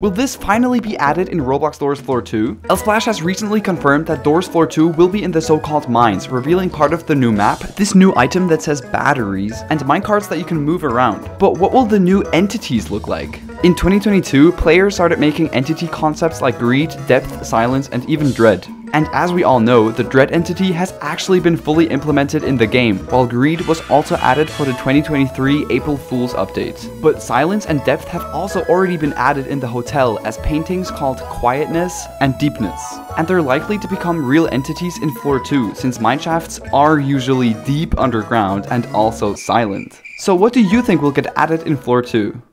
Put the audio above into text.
Will this finally be added in Roblox Doors Floor 2? LSPLASH has recently confirmed that Doors Floor 2 will be in the so-called mines, revealing part of the new map, this new item that says batteries, and minecarts that you can move around. But what will the new entities look like? In 2022, players started making entity concepts like greed, depth, silence, and even dread. And as we all know, the Dread entity has actually been fully implemented in the game, while Greed was also added for the 2023 April Fool's update. But Silence and Depth have also already been added in the hotel as paintings called Quietness and Deepness. And they're likely to become real entities in Floor 2, since mineshafts are usually deep underground and also silent. So what do you think will get added in Floor 2?